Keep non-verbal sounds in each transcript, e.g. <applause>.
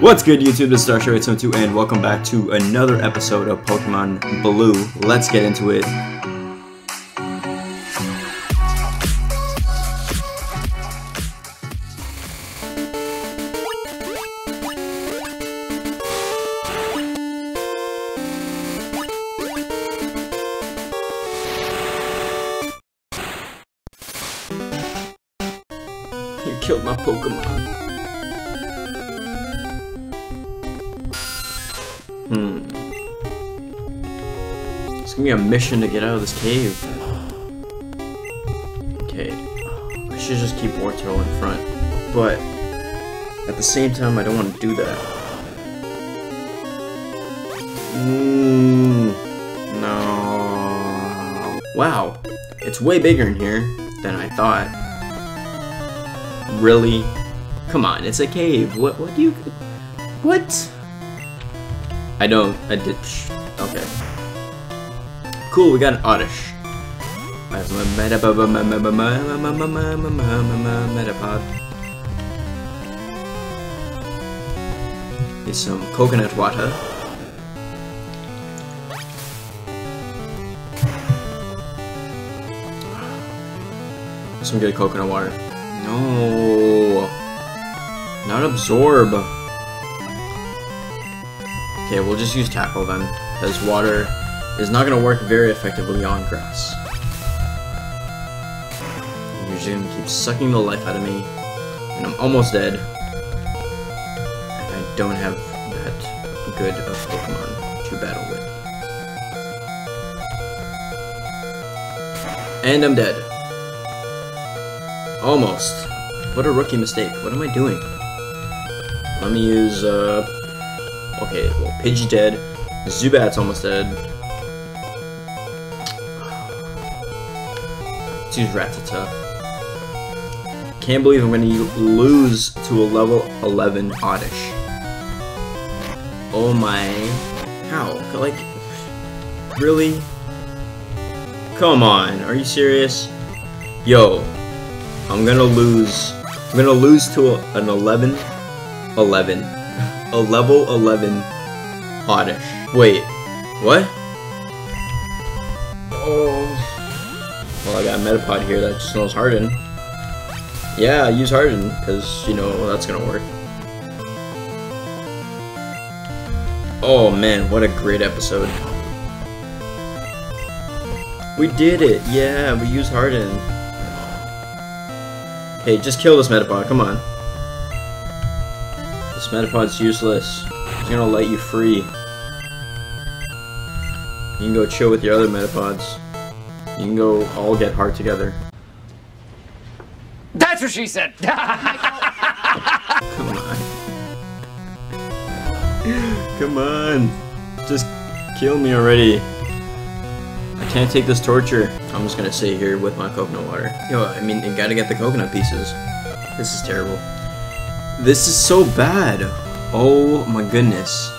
What's good YouTube, this is DarkShadow872 and welcome back to another episode of Pokemon Blue. Let's get into it. You <laughs> killed my Pokemon. Hmm. It's gonna be a mission to get out of this cave. Okay. I should just keep Wartortle in front. But at the same time I don't want to do that. Mm, no. Wow. It's way bigger in here than I thought. Really? Come on, it's a cave. What what do you What? I don't. I did. Okay. Cool. We got an Oddish. Metapod. Get some coconut water. Some good coconut water. No. Not absorb. Okay, we'll just use tackle then, because water is not going to work very effectively on grass. You're just going to keep sucking the life out of me, and I'm almost dead. And I don't have that good of Pokemon to battle with. And I'm dead. Almost. What a rookie mistake. What am I doing? Let me use, uh, Okay, well, Pidgey dead. Zubat's almost dead. Let's use Rattata. Can't believe I'm gonna lose to a level 11 Oddish. Oh my... How? Like... Really? Come on, are you serious? Yo, I'm gonna lose... I'm gonna lose to a, an 11... 11 a level 11 Oddish. Wait, what? Oh. Well, I got a Metapod here that just knows Harden. Yeah, use Harden, because, you know, that's gonna work. Oh man, what a great episode. We did it! Yeah, we used Harden. Hey, just kill this Metapod, come on. This Metapod's useless. He's gonna let you free. You can go chill with your other Metapods. You can go all get heart together. That's what she said! <laughs> Come on. Come on. Just kill me already. I can't take this torture. I'm just gonna sit here with my coconut water. Yo, I mean, you gotta get the coconut pieces. This is terrible. This is so bad. Oh my goodness.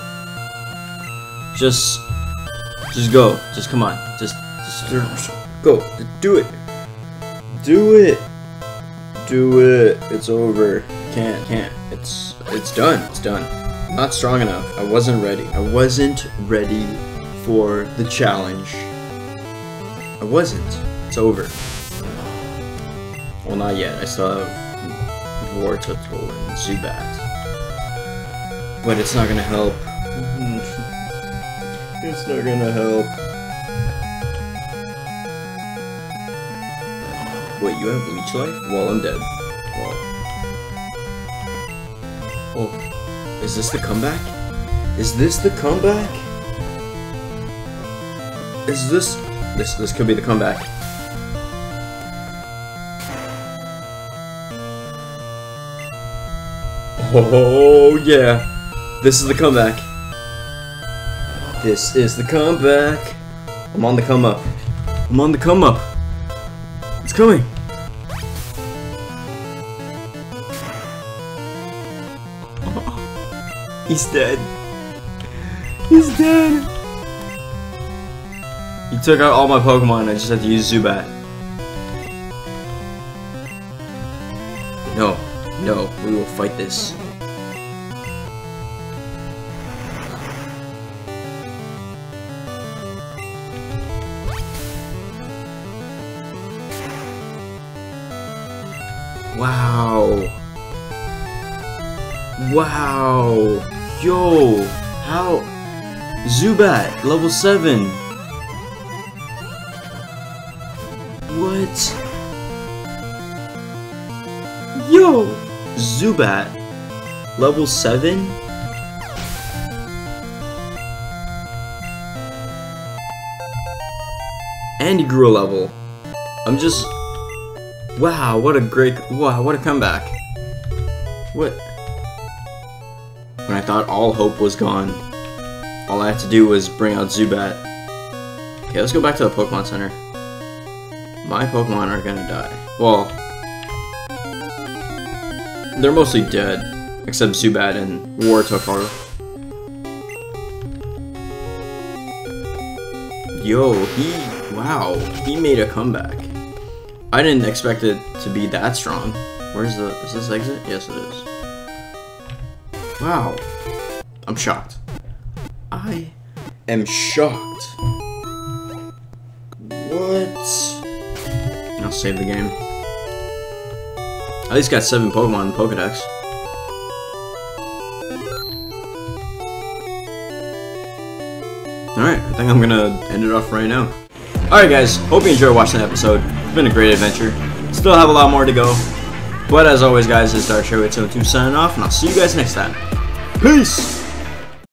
Just, just go. Just come on. Just, just go. Do it. Do it. Do it. It's over. Can't, can't. It's, it's done. It's done. Not strong enough. I wasn't ready. I wasn't ready for the challenge. I wasn't. It's over. Well, not yet. I still have Wartortle and Zubat. But it's not gonna help. <laughs> it's not gonna help. Wait, you have Leech Life? Well, I'm dead. Well. Oh. Is this the comeback? Is this the comeback? Is this... This, this could be the comeback. Oh yeah, this is the comeback. This is the comeback. I'm on the come up. I'm on the come up. It's coming. <laughs> He's dead. He's dead. He took out all my Pokemon. I just had to use Zubat. No, we will fight this. Wow. Wow. Yo. How? Zubat, level 7. What? Yo. Zubat, level 7? And he grew a level. I'm just... Wow, what a great... Wow, what a comeback. What? When I thought all hope was gone, all I had to do was bring out Zubat. Okay, let's go back to the Pokemon Center. My Pokemon are gonna die. Well, they're mostly dead, except Zubat and Wartortle. Yo, he, wow, he made a comeback. I didn't expect it to be that strong. Where's the, is this exit? Yes, it is. Wow. I'm shocked. I am shocked. What? I'll save the game. At least got seven Pokemon in Pokedex. Alright, I think I'm gonna end it off right now. Alright guys, hope you enjoyed watching the episode. It's been a great adventure. Still have a lot more to go. But as always guys, it's Dark Shadow 872 signing off, and I'll see you guys next time. Peace!